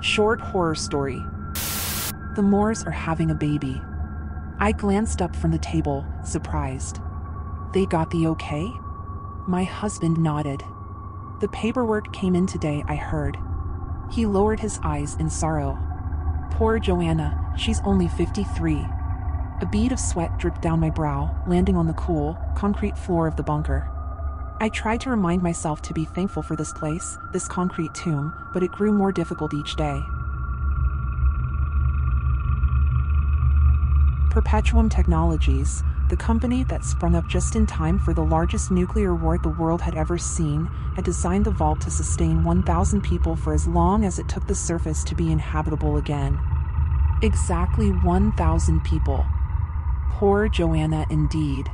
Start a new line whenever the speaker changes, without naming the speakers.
Short horror story. The Moores are having a baby. I glanced up from the table, surprised. They got the okay? My husband nodded. The paperwork came in today, I heard. He lowered his eyes in sorrow. Poor Joanna, she's only 53. A bead of sweat dripped down my brow, landing on the cool, concrete floor of the bunker. I tried to remind myself to be thankful for this place, this concrete tomb, but it grew more difficult each day. Perpetuum Technologies, the company that sprung up just in time for the largest nuclear war the world had ever seen, had designed the vault to sustain 1,000 people for as long as it took the surface to be inhabitable again. Exactly 1,000 people. Poor Joanna indeed.